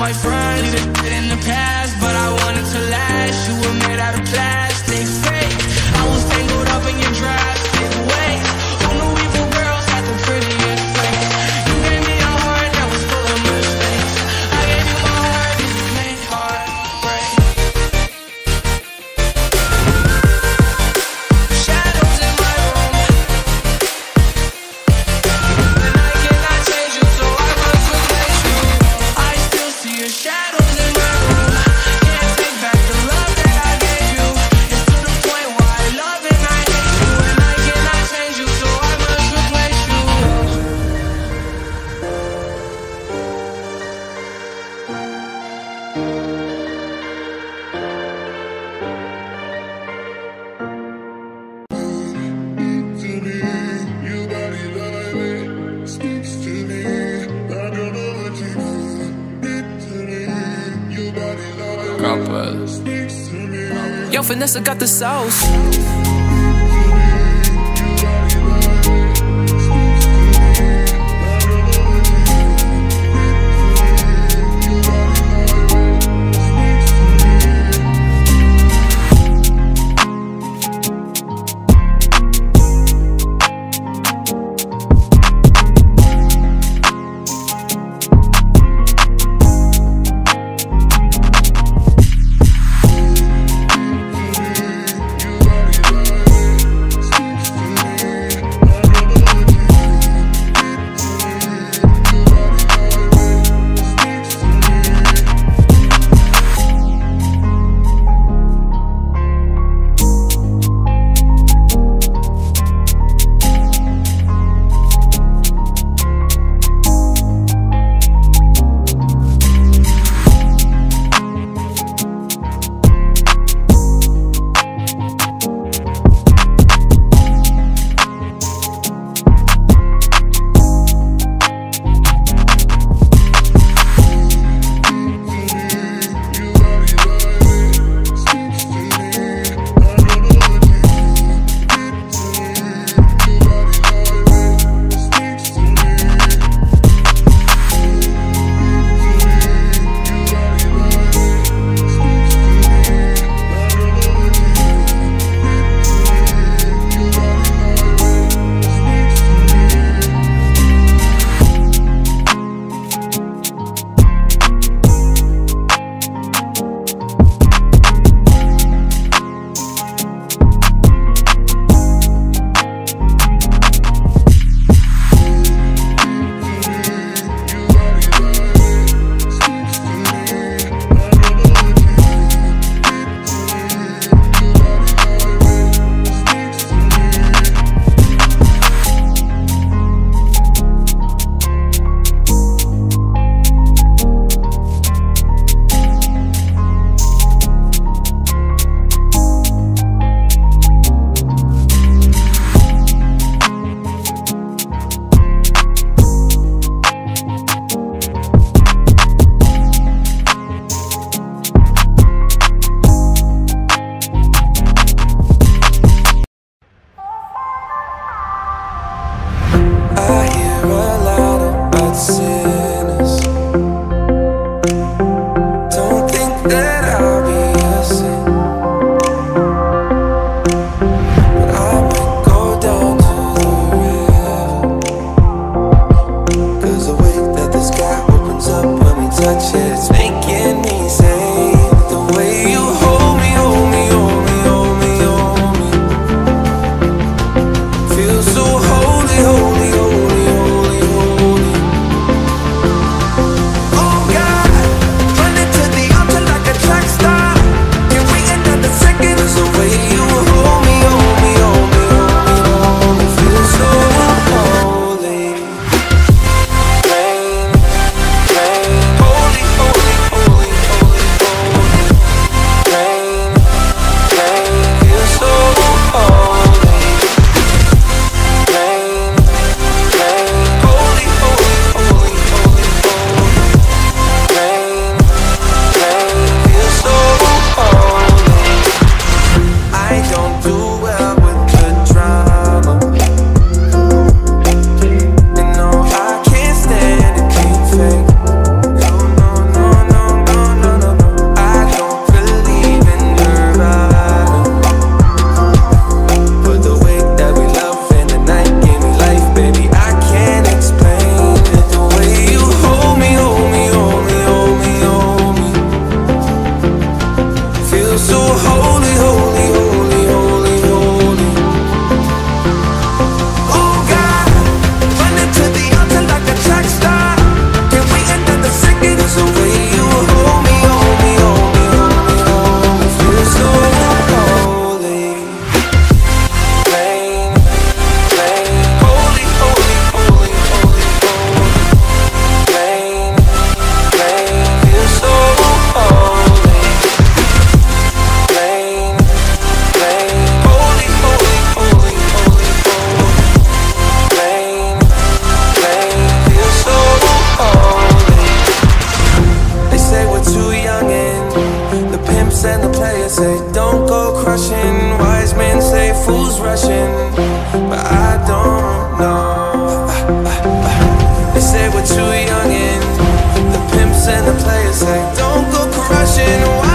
my friends in the past Vanessa got the sauce. touch don't go crushing. Wise men say fools rushing But I don't know. They say we're too youngin' The pimps and the players say Don't go crushing.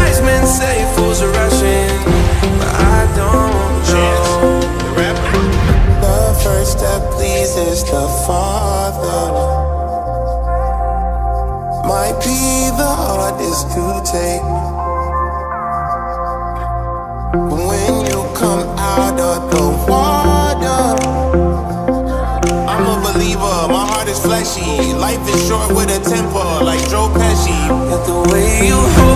is fleshy. Life is short with a temper like Joe Pesci. But the way you hold